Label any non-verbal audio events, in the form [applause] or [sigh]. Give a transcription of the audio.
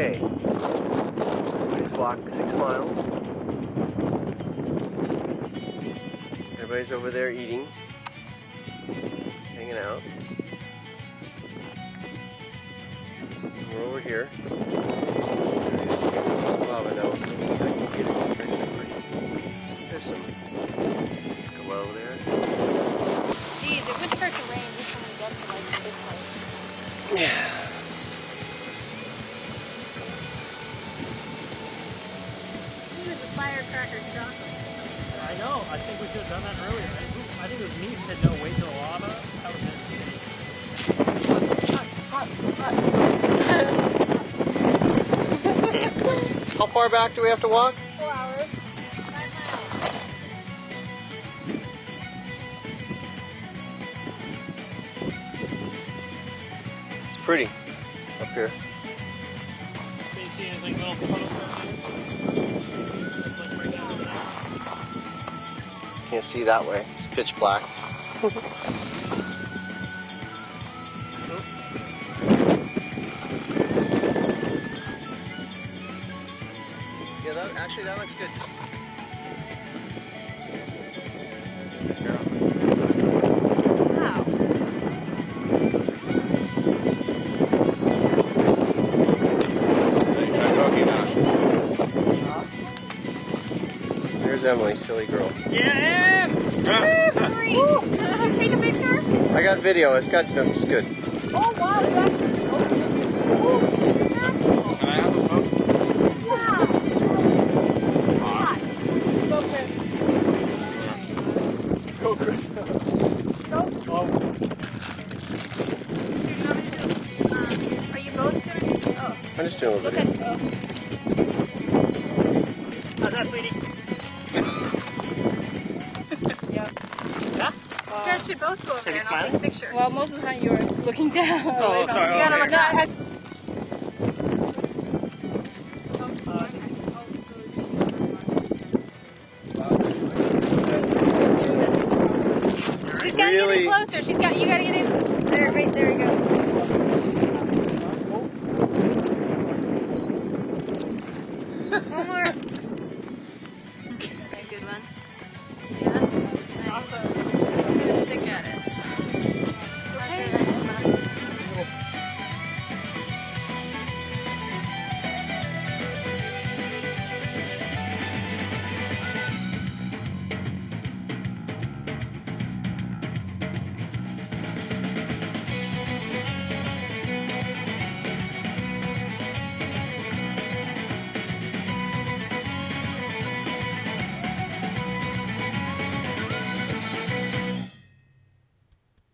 Okay. We just walked six miles. Everybody's over there eating, hanging out. We're over here. Firecracker chocolate. I know. I think we should have done that earlier. I think, it was me who said no, wait till the lava. That was [laughs] it. How far back do we have to walk? Four hours. Five miles. It's pretty up here. Do you see anything little puddles Can't see that way. It's pitch black. yeah, that, actually that looks good. Wow. There's Emily, silly girl. Yeah! Hurry! Did you take a picture? I got video. It's got no, it's good. Oh wow, you actually. Oh, Can I have a boat? wow. Okay. Go, Chris. Um, are you both gonna? Oh, I'm just doing a little okay. video. How's that, sweetie? You guys should both go over there and I'll take a picture. Well, most of the time you're looking down. [laughs] Oh, sorry. You gotta look down. No, She's gotta really... get in closer. She's got you gotta get in. There, right there we go. Awesome.